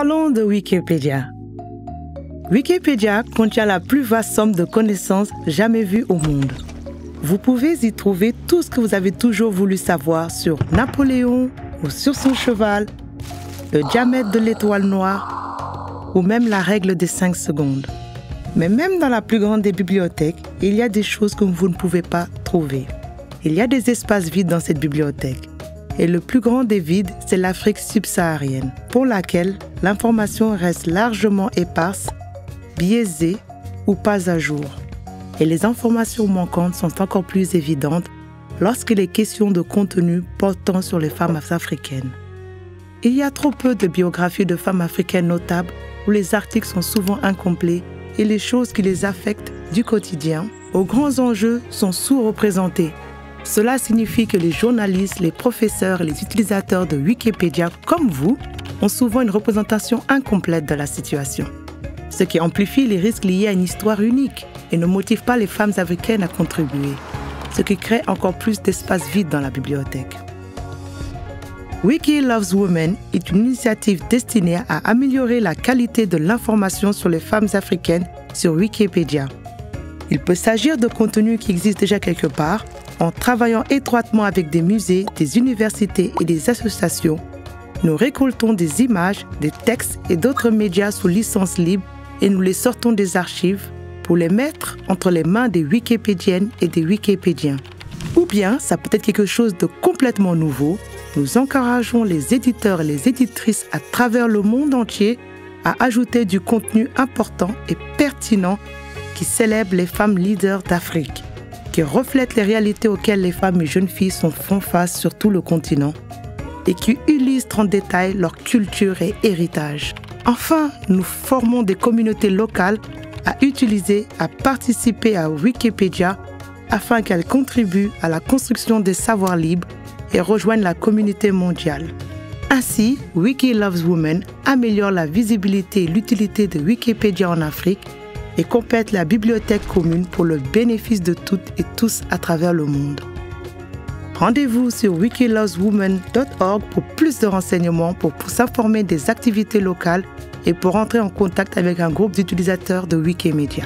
Parlons de Wikipédia. Wikipédia contient la plus vaste somme de connaissances jamais vues au monde. Vous pouvez y trouver tout ce que vous avez toujours voulu savoir sur Napoléon ou sur son cheval, le diamètre de l'étoile noire ou même la règle des 5 secondes. Mais même dans la plus grande des bibliothèques, il y a des choses que vous ne pouvez pas trouver. Il y a des espaces vides dans cette bibliothèque. Et le plus grand des vides, c'est l'Afrique subsaharienne, pour laquelle l'information reste largement éparse, biaisée ou pas à jour. Et les informations manquantes sont encore plus évidentes lorsqu'il est question de contenu portant sur les femmes africaines. Il y a trop peu de biographies de femmes africaines notables où les articles sont souvent incomplets et les choses qui les affectent du quotidien aux grands enjeux sont sous-représentés. Cela signifie que les journalistes, les professeurs et les utilisateurs de Wikipédia comme vous ont souvent une représentation incomplète de la situation, ce qui amplifie les risques liés à une histoire unique et ne motive pas les femmes africaines à contribuer, ce qui crée encore plus d'espace vide dans la bibliothèque. Wiki Loves Women est une initiative destinée à améliorer la qualité de l'information sur les femmes africaines sur Wikipédia. Il peut s'agir de contenus qui existent déjà quelque part, en travaillant étroitement avec des musées, des universités et des associations. Nous récoltons des images, des textes et d'autres médias sous licence libre et nous les sortons des archives pour les mettre entre les mains des Wikipédiennes et des Wikipédiens. Ou bien ça peut être quelque chose de complètement nouveau nous encourageons les éditeurs et les éditrices à travers le monde entier à ajouter du contenu important et pertinent qui célèbre les femmes leaders d'Afrique, qui reflète les réalités auxquelles les femmes et jeunes filles font face sur tout le continent et qui illustrent en détail leur culture et héritage. Enfin, nous formons des communautés locales à utiliser, à participer à Wikipédia afin qu'elles contribuent à la construction des savoirs libres et rejoignent la communauté mondiale. Ainsi, Wiki Loves Women améliore la visibilité et l'utilité de Wikipédia en Afrique et complète la bibliothèque commune pour le bénéfice de toutes et tous à travers le monde. Rendez-vous sur wikiloveswomen.org pour plus de renseignements, pour, pour s'informer des activités locales et pour entrer en contact avec un groupe d'utilisateurs de Wikimedia.